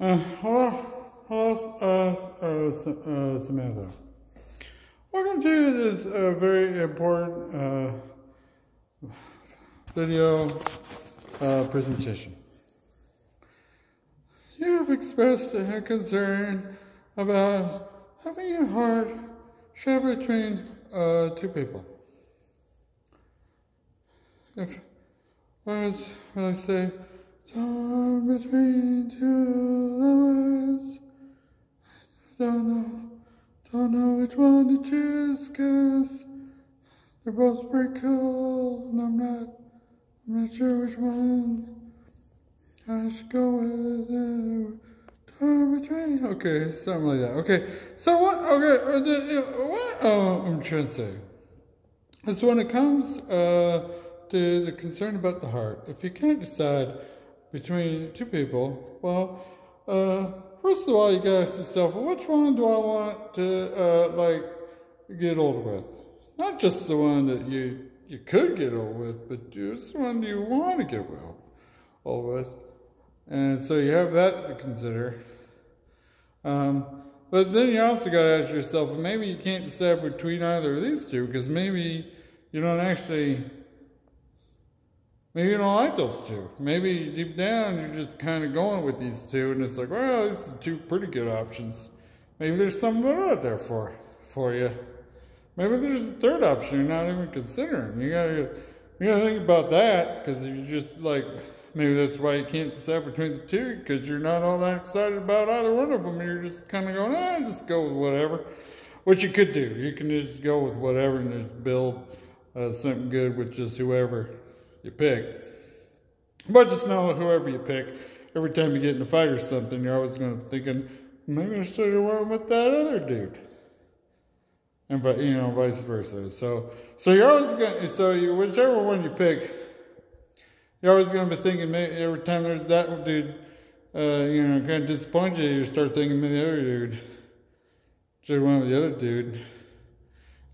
Uh, uh, uh, Samantha. Welcome to this uh, very important uh, video uh, presentation. You have expressed a concern about having your heart shared between uh, two people. If when I say Torn between two lovers. Don't know, don't know which one to choose, cause they're both pretty cool, and I'm not, I'm not sure which one I should go with. Torn between, okay, something like that. Okay, so what, okay, uh, what uh, I'm trying to say is when it comes uh, to the concern about the heart, if you can't decide between two people, well, uh, first of all, you gotta ask yourself, which one do I want to, uh, like, get old with? Not just the one that you you could get old with, but just the one you want to get well old with. And so you have that to consider. Um, but then you also got to ask yourself, maybe you can't decide between either of these two because maybe you don't actually Maybe you don't like those two. Maybe deep down you're just kind of going with these two, and it's like, well, these are two pretty good options. Maybe there's something better out there for for you. Maybe there's a third option you're not even considering. You gotta you gotta think about that because you just like maybe that's why you can't decide between the two because you're not all that excited about either one of them. You're just kind of going, ah, just go with whatever. What you could do, you can just go with whatever and just build uh, something good with just whoever you pick. But just know whoever you pick, every time you get in a fight or something, you're always going to be thinking, maybe I should have went with that other dude. And you know, vice versa. So, so you're always going. to So, you, whichever one you pick, you're always going to be thinking. maybe Every time there's that dude, uh, you know, kind of disappoints you, you start thinking, maybe the other dude should have went with the other dude.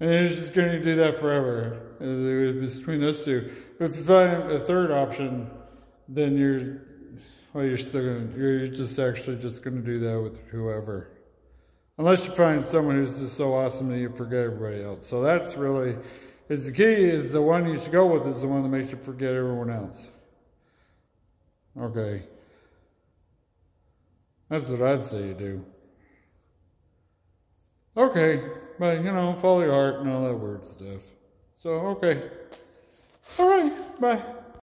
And you're just going to do that forever. Between those two. But if you find a third option, then you're, well, you're still to, you're just actually just to do that with whoever. Unless you find someone who's just so awesome that you forget everybody else. So that's really, is the key is the one you should go with is the one that makes you forget everyone else. Okay. That's what I'd say you do. Okay, but you know, follow your heart and all that weird stuff. So, okay. All right, bye.